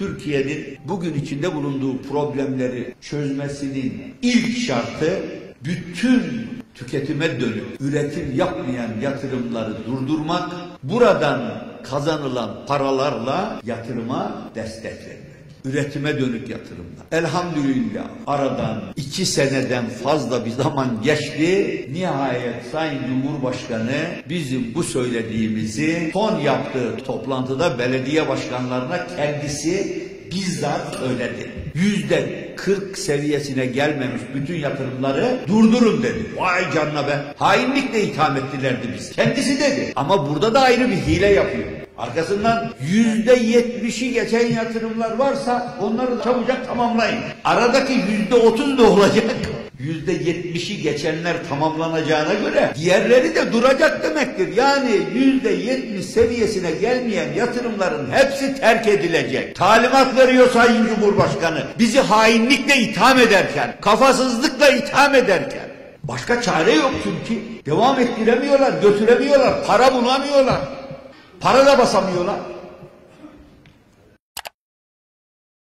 Türkiye'nin bugün içinde bulunduğu problemleri çözmesinin ilk şartı bütün tüketime dönük üretim yapmayan yatırımları durdurmak, buradan kazanılan paralarla yatırıma destek vermek. Üretime dönük yatırımlar. Elhamdülillah aradan iki seneden fazla bir zaman geçti. Nihayet Sayın Cumhurbaşkanı bizim bu söylediğimizi son yaptığı toplantıda belediye başkanlarına kendisi bizzat söyledi. Yüzde 40 seviyesine gelmemiş bütün yatırımları durdurun dedi. Vay canına be. Hainlikle itham ettilerdi biz. Kendisi dedi. Ama burada da ayrı bir hile yapıyor. Arkasından yüzde yetmişi geçen yatırımlar varsa onları çabucak tamamlayın. Aradaki yüzde otuz da olacak. Yüzde yetmişi geçenler tamamlanacağına göre diğerleri de duracak demektir. Yani yüzde yetmiş seviyesine gelmeyen yatırımların hepsi terk edilecek. Talimat veriyor Sayın Cumhurbaşkanı. Bizi hainlikle itham ederken, kafasızlıkla itham ederken. Başka çare yok çünkü. Devam ettiremiyorlar, götüremiyorlar, para bulamıyorlar. Para da basamıyorlar.